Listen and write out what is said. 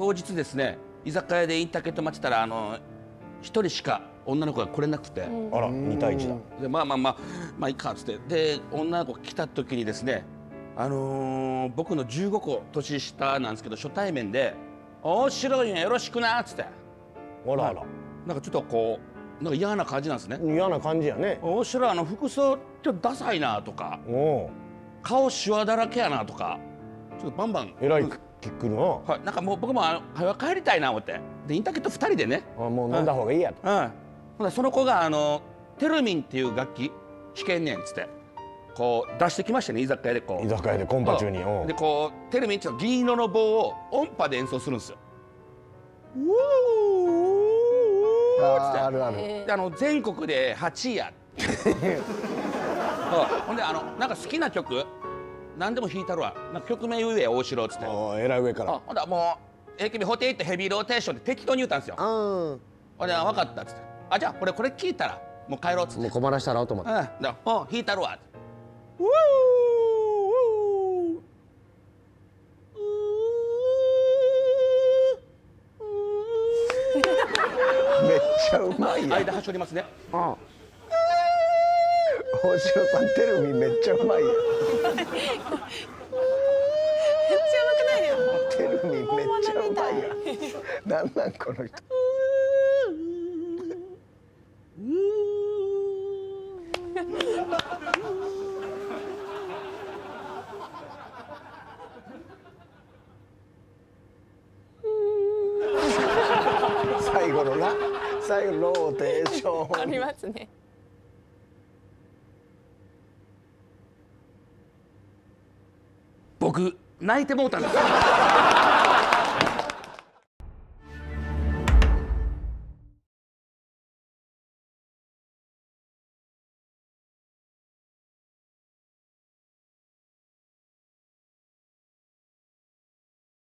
当日ですね居酒屋でインターケット待ってたらあの一人しか女の子が来れなくて、あら2対1だ。でまあまあまあまあいいかっつって。で女の子が来た時にですねあのー僕の15個年下なんですけど初対面で「面白いねよろしくな」っつって。あらあら。なんかちょっとこうなんか嫌な感じなんですね。嫌な感じやね「面白いあの服装ちょっとダサいな」とかおう「顔シワだらけやな」とかちょっとバンバンえらいキックるなはい、なんかもう僕もあく帰りたいな思って。でインターケット2人でね。あもう飲んだ方がいいやと。うん。ほんでその子があのテルミンっていう楽器弾けんねんっつって。こう出してきましたね居酒屋でこう。居酒屋でコンパ中に。でこうテルミンっていう銀色の棒を音波で演奏するんですよ。うおーっつって。ああるある。であの全国で8位やはい ほんであのなんか好きな曲何でも弾いたるわ。なんか曲名言え大城っつって。おうえらい上から。あほんだらもう AKB48 ヘビーローテーションで適当に言ったんですよ。あーほんであ分かったっつって。あじゃあこれこれ聞いたらもう帰ろうっつって。もう困らしたらと思ってうん。だからお弾いたるわ。うめっちゃうまいやん間はしょりますねあ大城さんテルミめっちゃうまいやんめっちゃうまくないですかテルミめっちゃうまいやんなんなんこの人。最後のな。最後のローテーション。ありますね僕泣いてもうたんです